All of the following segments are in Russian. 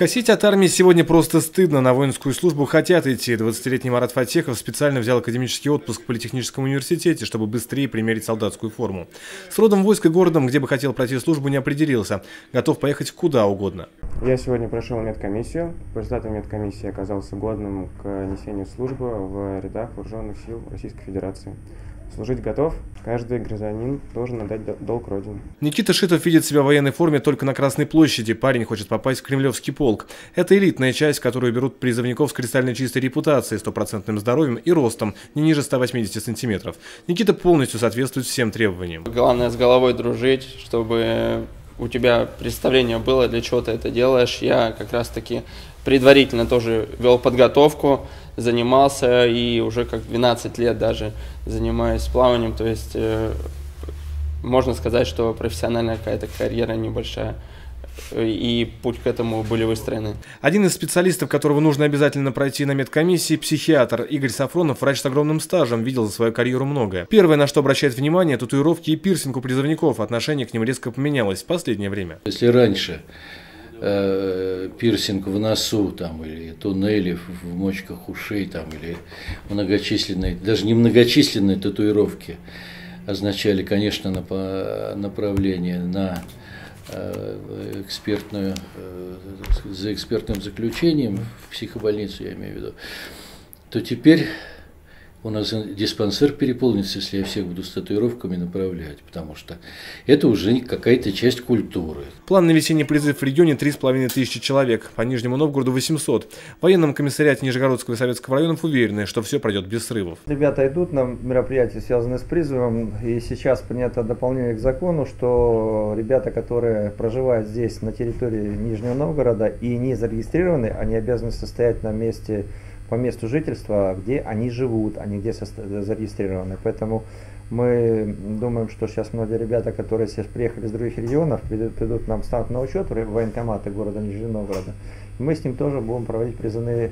Косить от армии сегодня просто стыдно. На воинскую службу хотят идти. 20-летний Марат Фатехов специально взял академический отпуск в Политехническом университете, чтобы быстрее примерить солдатскую форму. С родом войска городом, где бы хотел пройти службу, не определился. Готов поехать куда угодно. Я сегодня прошел медкомиссию. По результатам медкомиссии оказался годным к несению службы в рядах вооруженных сил Российской Федерации. Служить готов, каждый гражданин должен отдать долг Родине. Никита Шитов видит себя в военной форме только на Красной площади. Парень хочет попасть в Кремлевский полк. Это элитная часть, которую берут призывников с кристально чистой репутацией, стопроцентным здоровьем и ростом, не ниже 180 сантиметров. Никита полностью соответствует всем требованиям. Главное с головой дружить, чтобы у тебя представление было, для чего ты это делаешь. Я как раз таки предварительно тоже вел подготовку, занимался и уже как 12 лет даже занимаюсь плаванием. То есть э, можно сказать, что профессиональная какая-то карьера небольшая и путь к этому были выстроены. Один из специалистов, которого нужно обязательно пройти на медкомиссии, психиатр Игорь Сафронов, врач с огромным стажем, видел за свою карьеру многое. Первое, на что обращает внимание, татуировки и пирсинг у призывников. Отношение к ним резко поменялось в последнее время. Если раньше э, пирсинг в носу там, или туннели в мочках ушей там, или многочисленные, даже не многочисленные татуировки означали, конечно, направление на экспертную, э, за экспертным заключением в психобольницу, я имею в виду, то теперь у нас диспансер переполнится, если я всех буду с татуировками направлять, потому что это уже какая-то часть культуры. План на весенний призыв в регионе 3,5 тысячи человек, по Нижнему Новгороду 800. В военном комиссариате Нижегородского и Советского районов уверены, что все пройдет без срывов. Ребята идут на мероприятия, связанные с призывом, и сейчас принято дополнение к закону, что ребята, которые проживают здесь на территории Нижнего Новгорода и не зарегистрированы, они обязаны состоять на месте по месту жительства, где они живут, а не где зарегистрированы. Поэтому мы думаем, что сейчас многие ребята, которые сейчас приехали из других регионов, придут, нам станут на учет в военкоматы города Нижнего Новгорода. Мы с ним тоже будем проводить призывные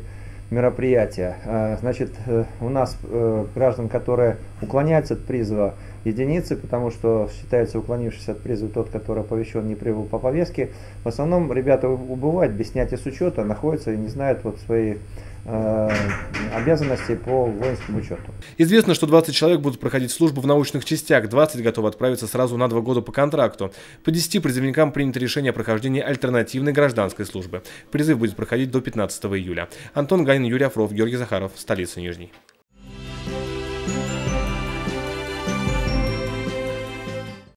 мероприятия. А, значит, э, у нас э, граждан, которые уклоняются от призыва, единицы, потому что считается уклонившийся от призыва тот, который оповещен не прибыл по повестке. В основном ребята убывают без снятия с учета, находятся и не знают вот свои обязанностей по воинскому учету. Известно, что 20 человек будут проходить службу в научных частях, 20 готовы отправиться сразу на два года по контракту. По 10 призывникам принято решение о прохождении альтернативной гражданской службы. Призыв будет проходить до 15 июля. Антон Ганин, Юрий Афров, Георгий Захаров, столица Нижний.